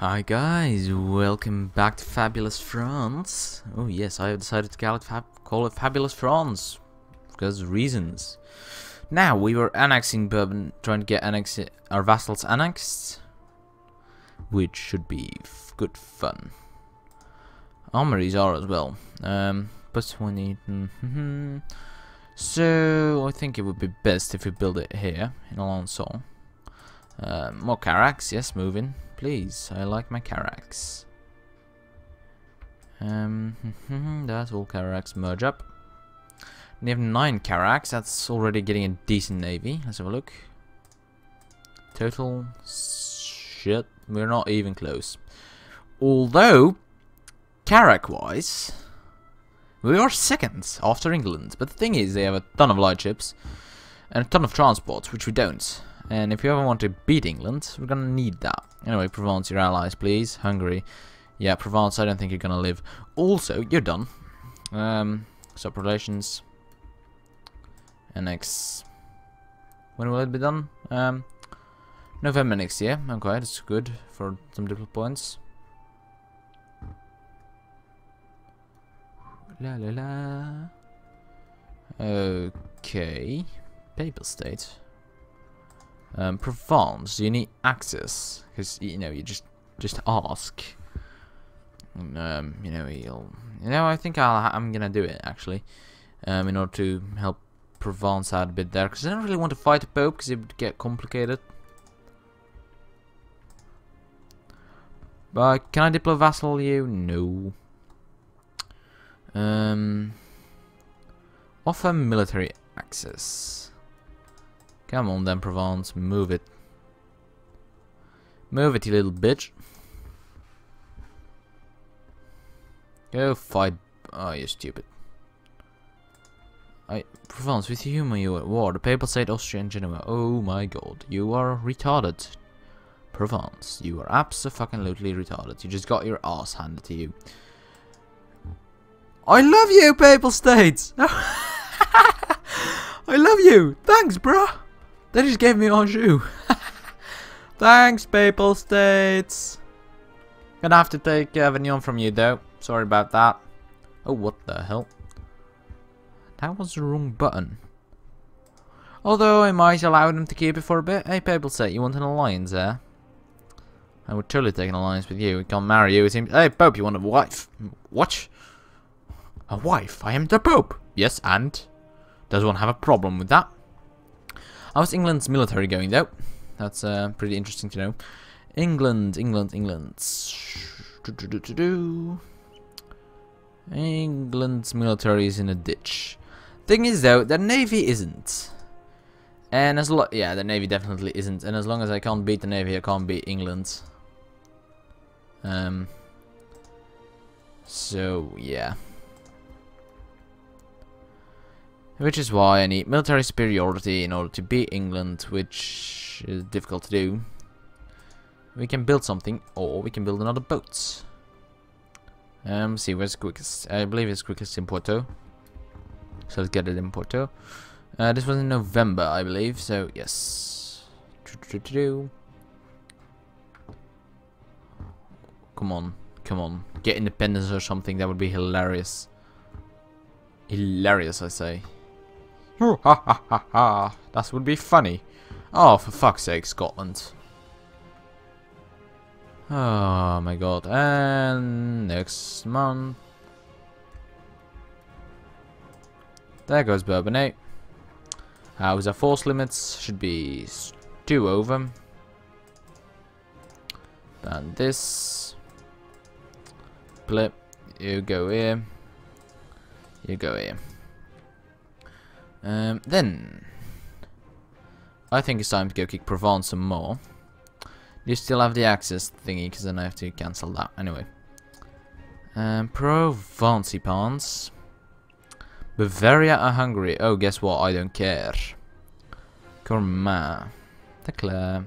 Hi guys, welcome back to Fabulous France. Oh yes, I have decided to call it, call it Fabulous France because reasons. Now we were annexing Bourbon, trying to get annex our vassals annexed, which should be good fun. Armories are as well. Um, plus 20. Mm -hmm. So I think it would be best if we build it here in Alençon. Uh, more Carracks, yes, moving please. I like my Carracks. Um, that's all Carracks merge up. We have nine Carracks. That's already getting a decent navy. Let's have a look. Total shit. We're not even close. Although, Carrack-wise, we are second after England. But the thing is, they have a ton of light ships and a ton of transports, which we don't. And if you ever want to beat England, we're gonna need that. Anyway, Provence, your allies, please. Hungary. Yeah, Provence, I don't think you're to live. Also, you're done. Um, stop relations. Annex. When will it be done? Um, November next year. Okay, that's good for some different points. La la la. Okay. Paper state. Um, Provence, you need access because you know you just just ask. And, um, you know you'll. You know I think I'll. I'm gonna do it actually, um, in order to help Provence out a bit there because I don't really want to fight the Pope because it would get complicated. But can I diplo vassal you? No. Um. Offer military access. Come on then, Provence. Move it. Move it, you little bitch. Go fight. Oh, you're stupid. I Provence, with whom are you at war? The Papal State, Austria, and Genoa. Oh my god, you are retarded. Provence, you are absolutely retarded. You just got your ass handed to you. I love you, Papal States! I love you! Thanks, bruh! They just gave me Anjou. Thanks, Papal States. Gonna have to take uh, Avignon from you, though. Sorry about that. Oh, what the hell? That was the wrong button. Although I might allow them to keep it for a bit. Hey, Papal State, you want an alliance there? I would totally take an alliance with you. We can't marry you. It seems. Hey, Pope, you want a wife? What? A wife? I am the Pope. Yes, and? Does one have a problem with that? How's England's military going though? That's uh, pretty interesting to know. England, England, England. England's military is in a ditch. Thing is though, the navy isn't. And as lo yeah, the navy definitely isn't. And as long as I can't beat the navy, I can't beat England. Um. So yeah. Which is why I need military superiority in order to beat England, which is difficult to do. We can build something, or we can build another boat. Um, see, where's quickest? I believe it's quickest in Porto. So let's get it in Porto. Uh, this was in November, I believe, so yes. Come on, come on. Get independence or something, that would be hilarious. Hilarious, I say. Ha ha ha ha. That would be funny. Oh, for fuck's sake, Scotland. Oh my god. And next month. There goes Bourbonnais. How's our force limits? Should be two over. And this. Blip. You go here. You go here. Um, then, I think it's time to go kick Provence some more. You still have the access thingy, because then I have to cancel that. Anyway. Um, Provence pawns. Bavaria or Hungary? Oh, guess what? I don't care. Corma. Declare.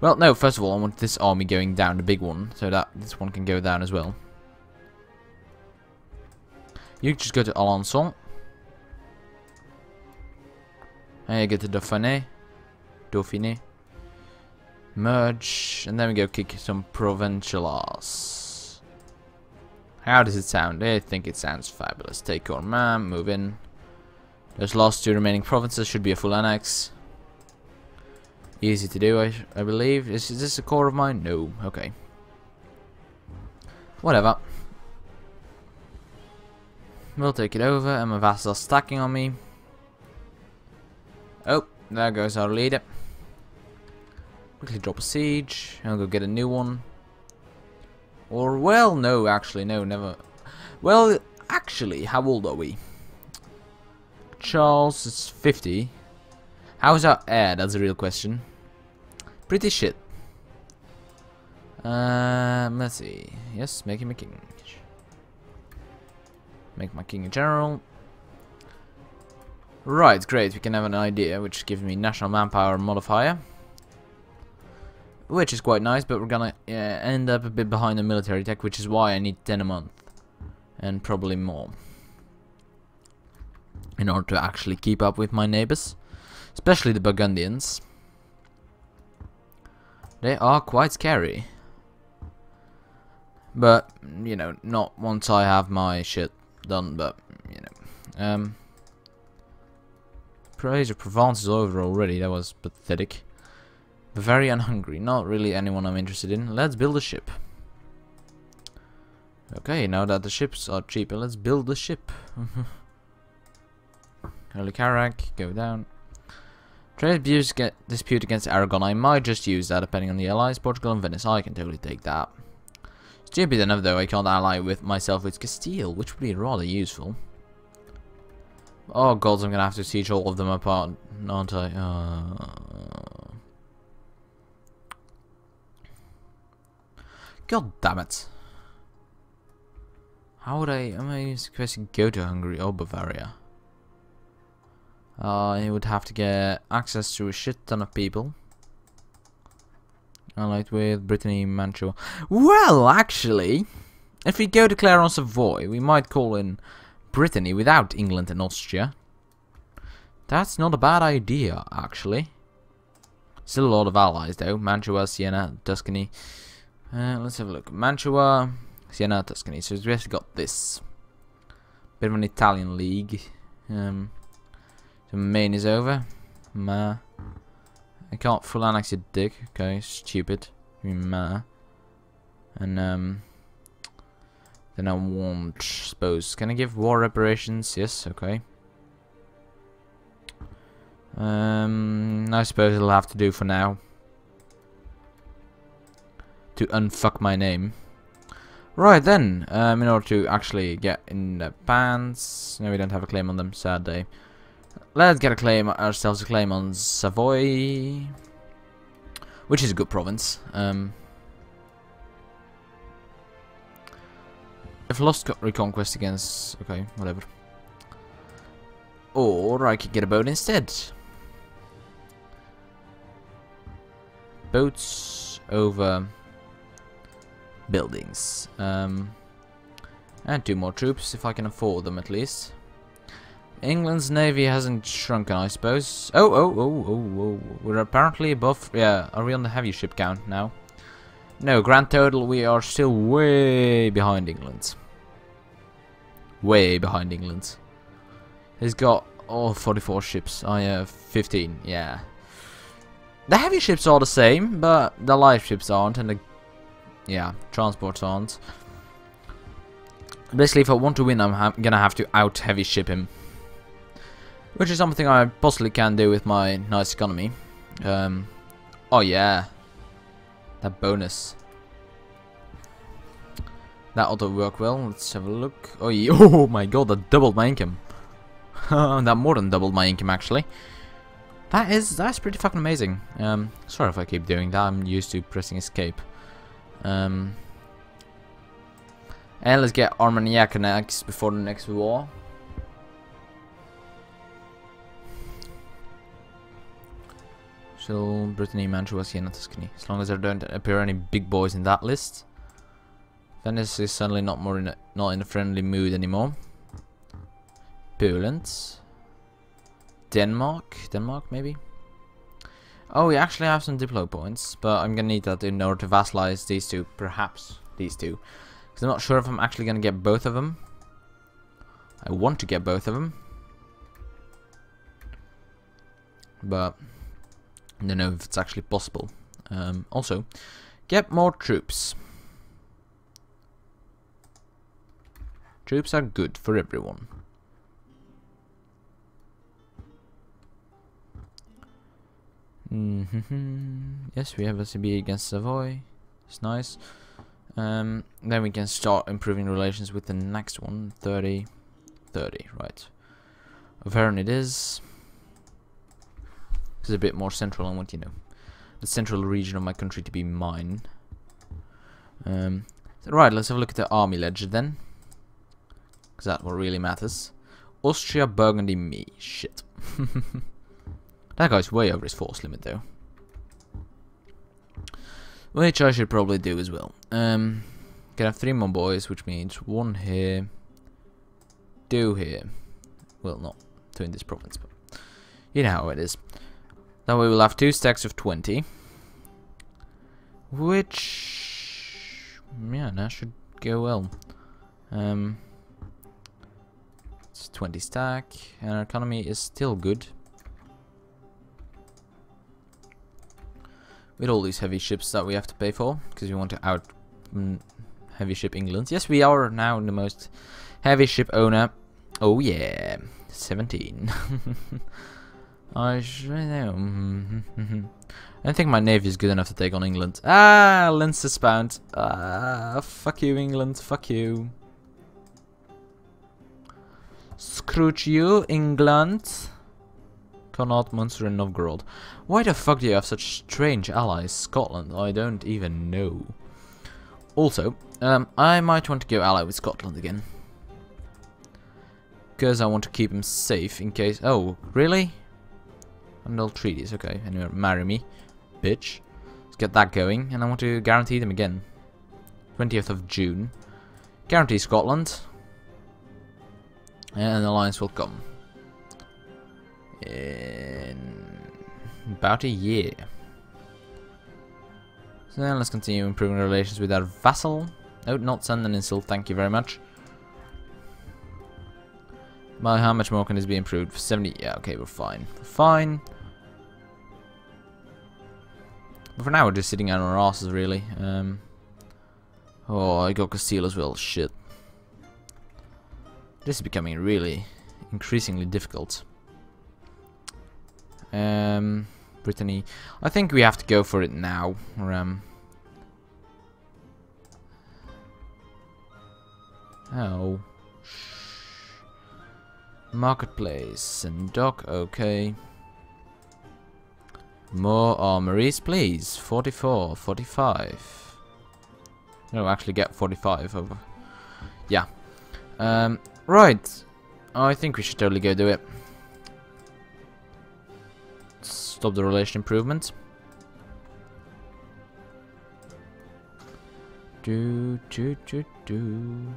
Well, no, first of all, I want this army going down, the big one, so that this one can go down as well. You just go to Alençon. You get the Dauphiné. Dauphiné. Merge, and then we go kick some provincialas. How does it sound? I think it sounds fabulous. Take your man, move in. Those last two remaining provinces should be a full annex. Easy to do, I, I believe. Is, is this a core of mine? No. Okay. Whatever. We'll take it over, and my vassals stacking on me. Oh, there goes our leader. Quickly drop a siege. I'll go get a new one. Or, well, no, actually, no, never. Well, actually, how old are we? Charles is 50. How's our heir? That's a real question. Pretty shit. Um, let's see. Yes, make him a king. Make my king a general. Right, great. We can have an idea, which gives me national manpower modifier which is quite nice, but we're gonna uh, end up a bit behind the military tech, which is why I need 10 a month, and probably more, in order to actually keep up with my neighbors, especially the Burgundians. They are quite scary. But, you know, not once I have my shit done, but, you know. Um, Of Provence is over already, that was pathetic. Very unhungry. Not really anyone I'm interested in. Let's build a ship. Okay, now that the ships are cheaper, let's build the ship. Carrack, go down. Trade abuse get dispute against Aragon. I might just use that depending on the allies. Portugal and Venice. I can totally take that. Stupid enough though, I can't ally with myself with Castile, which would be rather useful. Oh god, I'm gonna have to siege all of them apart, aren't I? Uh... God damn it. How would I, am I supposed to go to Hungary or Bavaria? Uh, I would have to get access to a shit ton of people. Allied with Brittany, Mantua. Well, actually, if we go to Clarence Savoy, we might call in Brittany without England and Austria. That's not a bad idea, actually. Still a lot of allies, though. Mantua, Siena, Tuscany. Uh, let's have a look. Mantua, Siena, Tuscany. So we've basically got this. Bit of an Italian league. Um, so Maine is over. Ma. I can't full annex your dick. Okay, stupid. Ma. And um, then I won't suppose. Can I give war reparations? Yes. Okay. Um, I suppose it'll have to do for now to unfuck my name. Right then, um, in order to actually get in the pants, no we don't have a claim on them, sad day. Let's get a claim, ourselves a claim on Savoy, which is a good province. Um, I've lost Reconquest against, okay, whatever. Or I could get a boat instead. Boats over buildings. Um, and two more troops, if I can afford them at least. England's navy hasn't shrunken, I suppose. Oh, oh, oh, oh, oh. We're apparently above... Yeah, are we on the heavy ship count now? No, grand total, we are still way behind England. Way behind England. He's got all 44 ships. I have 15, yeah. The heavy ships are the same, but the light ships aren't, and the yeah, transports aren't. Basically, if I want to win, I'm ha gonna have to out heavy ship him. Which is something I possibly can do with my nice economy. Um, oh yeah. That bonus. That ought to work well. Let's have a look. Oh, oh my god, that doubled my income. that more than doubled my income, actually. That is, that's pretty fucking amazing. Um, sorry if I keep doing that, I'm used to pressing escape. Um, and let's get Armagnac next before the next war. So Brittany, Mantua, Siena, Tuscany. As long as there don't appear any big boys in that list. Venice is suddenly not more in a, not in a friendly mood anymore. Poland. Denmark. Denmark maybe. Oh, we actually have some Diplo points, but I'm gonna need that in order to vassalize these two, perhaps these two. Because I'm not sure if I'm actually gonna get both of them. I want to get both of them. But, don't know if it's actually possible. Um, also, get more troops. Troops are good for everyone. Mm -hmm. Yes, we have a CB against Savoy. It's nice. Um, then we can start improving relations with the next one. 30, 30, right. Auvergne it is. It's a bit more central. I want, you know, the central region of my country to be mine. Um, so right, let's have a look at the army ledger then. Because that's what really matters. Austria, Burgundy, me. Shit. That guy's way over his force limit though. Which I should probably do as well. Um, can have three more boys, which means one here, two here. Well, not two in this province, but you know how it is. Then we will have two stacks of 20. Which, yeah, that should go well. Um, it's 20 stack, and our economy is still good. with all these heavy ships that we have to pay for because we want to out mm, heavy ship England. Yes, we are now the most heavy ship owner. Oh yeah, 17. I should know. I don't think my navy is good enough to take on England. Ah, Leinster bound. Ah, fuck you, England. Fuck you. Scrooge you, England. Connaught, Munster and Novgorod. Why the fuck do you have such strange allies, Scotland? I don't even know. Also, um, I might want to go ally with Scotland again. Because I want to keep him safe in case... Oh, really? Unnul treaties, okay. Anyway, marry me, bitch. Let's get that going, and I want to guarantee them again. 20th of June. Guarantee Scotland. And an alliance will come in about a year. So then let's continue improving relations with our vassal. Oh, not send an insult, thank you very much. By how much more can this be improved? 70? Yeah, okay, we're fine. We're fine. But for now, we're just sitting on our asses, really. Um, oh, I got Castile as well. Shit. This is becoming really increasingly difficult. Um, Brittany. I think we have to go for it now. Or, um, oh. Marketplace and dock, okay. More armories, please. 44, 45. No, actually get 45 over. Yeah. Um, right. I think we should totally go do it. Stop the relation improvement. Do do do do.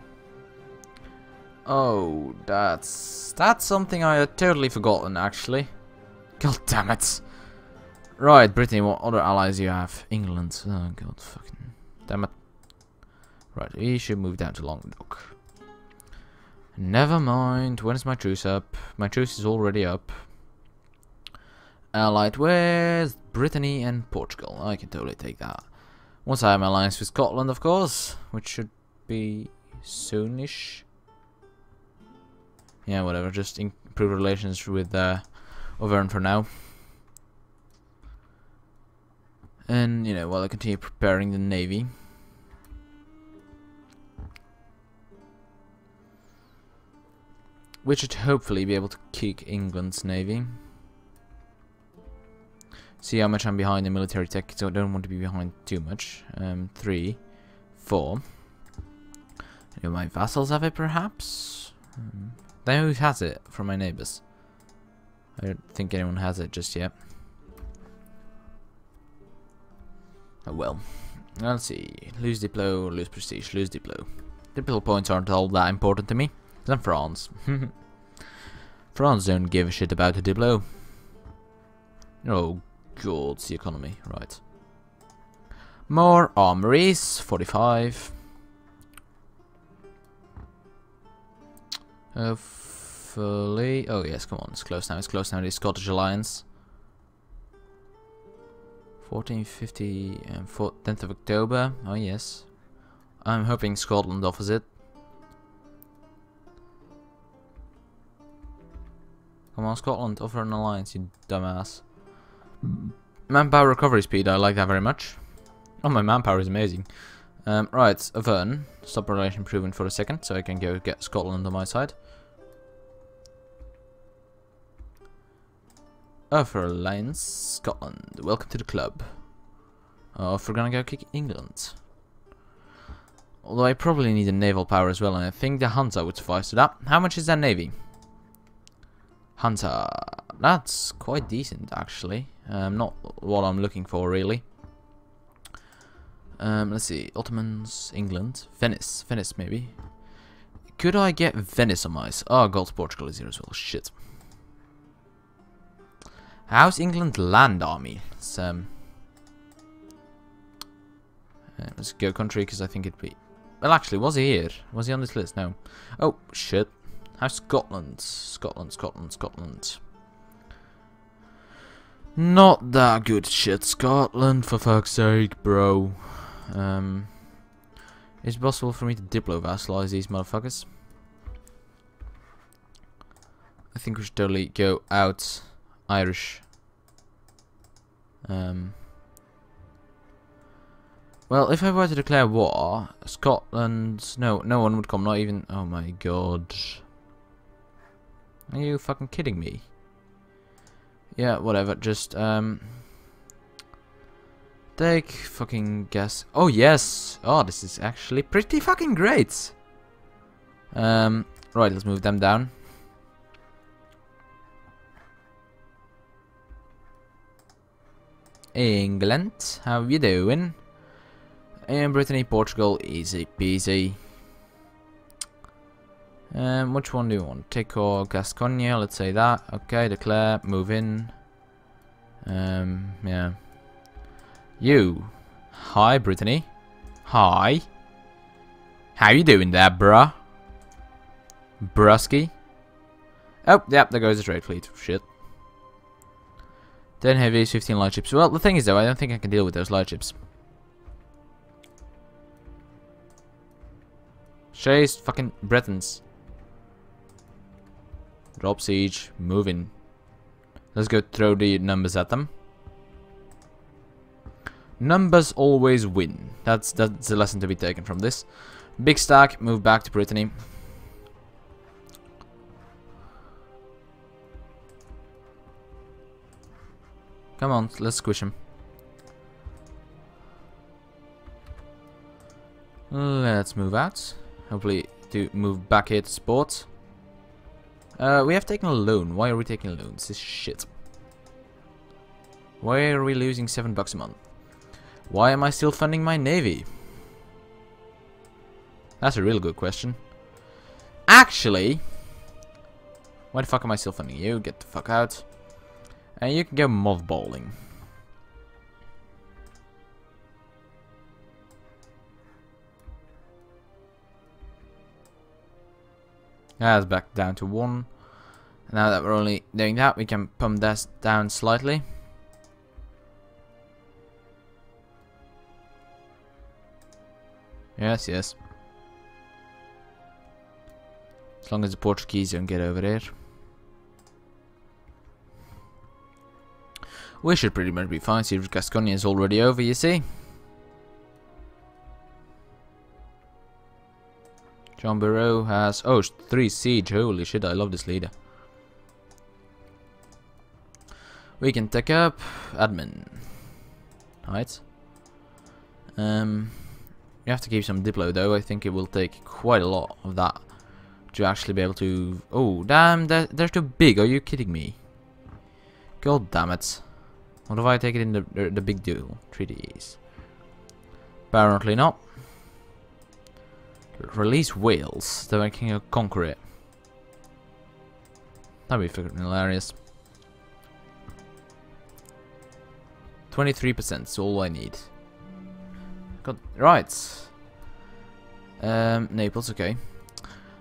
Oh, that's that's something I had totally forgotten actually. God damn it. Right, Brittany, what other allies you have? England. Oh god fucking damn it. Right, we should move down to Languedoc. Never mind. When is my truce up? My truce is already up allied with Brittany and Portugal. I can totally take that. Once I have an alliance with Scotland, of course, which should be soonish. Yeah, whatever. Just improve relations with uh, for now. And, you know, while I continue preparing the navy. We should hopefully be able to kick England's navy. See how much I'm behind in military tech, so I don't want to be behind too much. Um, three, four. Do my vassals have it, perhaps? Um, then who has it from my neighbors? I don't think anyone has it just yet. Oh well. Let's see. Lose Diplo, lose Prestige, lose Diplo. Diplo points aren't all that important to me. I'm France. France don't give a shit about the Diplo. Oh god, the economy, right. More armories, 45. Hopefully, oh yes, come on, it's close now, it's close now, the Scottish Alliance. 1450 and um, 10th of October, oh yes. I'm hoping Scotland offers it. Come on, Scotland, offer an alliance, you dumbass. Manpower recovery speed, I like that very much. Oh, my manpower is amazing. Um, right, Auvergne. Stop relation improvement for a second, so I can go get Scotland on my side. Offer Alliance, Scotland. Welcome to the club. Oh, if we're gonna go kick England. Although I probably need a naval power as well, and I think the Hunter would suffice to that. How much is that navy? Hunter. That's quite decent, actually. Um, not what I'm looking for, really. Um, let's see. Ottomans, England, Venice. Venice, maybe. Could I get Venice on my... Oh, Gold Portugal is here as well. Shit. How's England land army? It's, um... Uh, let's go country, because I think it'd be... Well, actually, was he here? Was he on this list? No. Oh, shit. How's Scotland? Scotland, Scotland, Scotland. Not that good shit, Scotland, for fuck's sake, bro. Um, is it possible for me to diplo-vassalize these motherfuckers? I think we should totally go out Irish. Um, well, if I were to declare war, Scotland... No, no one would come, not even... Oh my god. Are you fucking kidding me? Yeah, whatever, just, um... Take fucking guess. Oh, yes! Oh, this is actually pretty fucking great! Um, right, let's move them down. England, how you doing? And Brittany, Portugal, easy peasy. Um, which one do you want? Take or Gasconia, let's say that. Okay, declare, move in. Um, yeah. You. Hi, Brittany. Hi. How you doing there, bruh? Brusky. Oh, yep, there goes the trade fleet. Shit. 10 heavies, 15 light ships. Well, the thing is though, I don't think I can deal with those light ships. Chase fucking Bretons. Drop siege, moving. Let's go throw the numbers at them. Numbers always win. That's that's a lesson to be taken from this. Big stack, move back to Brittany. Come on, let's squish him. Let's move out. Hopefully to move back here to sports. Uh, we have taken a loan. Why are we taking loans? This is shit. Why are we losing 7 bucks a month? Why am I still funding my navy? That's a real good question. Actually, why the fuck am I still funding you? Get the fuck out. And you can go mothballing. That's back down to one. Now that we're only doing that, we can pump this down slightly. Yes, yes. As long as the Portuguese don't get over there. We should pretty much be fine. See, Gasconia is already over, you see. John Barrow has... Oh, three siege. Holy shit, I love this leader. We can take up admin. Right. Um, you have to keep some Diplo though. I think it will take quite a lot of that to actually be able to... Oh, damn, they're, they're too big. Are you kidding me? God damn it. What if I take it in the, the, the big deal? Treaties. Apparently not. Release Wales, so I can conquer it. That'd be fucking hilarious. 23% is all I need. Got right. Um, Naples, okay.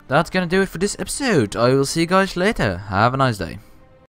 That's gonna do it for this episode. I will see you guys later. Have a nice day.